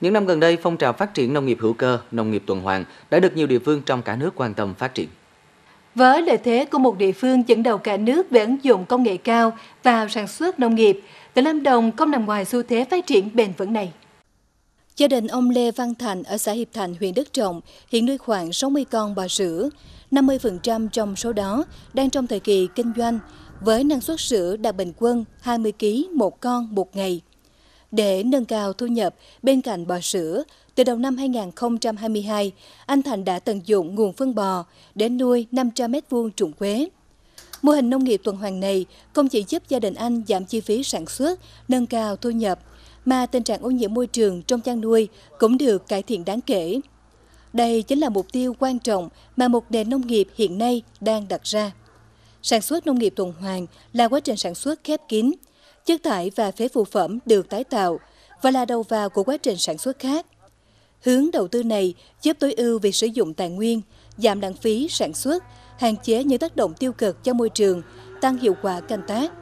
Những năm gần đây, phong trào phát triển nông nghiệp hữu cơ, nông nghiệp tuần hoàn đã được nhiều địa phương trong cả nước quan tâm phát triển. Với lợi thế của một địa phương dẫn đầu cả nước về ứng dụng công nghệ cao vào sản xuất nông nghiệp, tỉnh Lâm Đồng không nằm ngoài xu thế phát triển bền vững này. Gia đình ông Lê Văn Thành ở xã Hiệp Thành, huyện Đức Trọng hiện nuôi khoảng 60 con bò sữa. 50% trong số đó đang trong thời kỳ kinh doanh, với năng suất sữa đạt bình quân 20 kg một con một ngày. Để nâng cao thu nhập bên cạnh bò sữa, từ đầu năm 2022, anh Thành đã tận dụng nguồn phân bò để nuôi 500 m2 trụng quế. Mô hình nông nghiệp tuần hoàn này không chỉ giúp gia đình anh giảm chi phí sản xuất, nâng cao thu nhập, mà tình trạng ô nhiễm môi trường trong chăn nuôi cũng được cải thiện đáng kể. Đây chính là mục tiêu quan trọng mà một nền nông nghiệp hiện nay đang đặt ra. Sản xuất nông nghiệp tuần hoàn là quá trình sản xuất khép kín, chất thải và phế phụ phẩm được tái tạo và là đầu vào của quá trình sản xuất khác. Hướng đầu tư này giúp tối ưu việc sử dụng tài nguyên, giảm lãng phí sản xuất, hạn chế những tác động tiêu cực cho môi trường, tăng hiệu quả canh tác.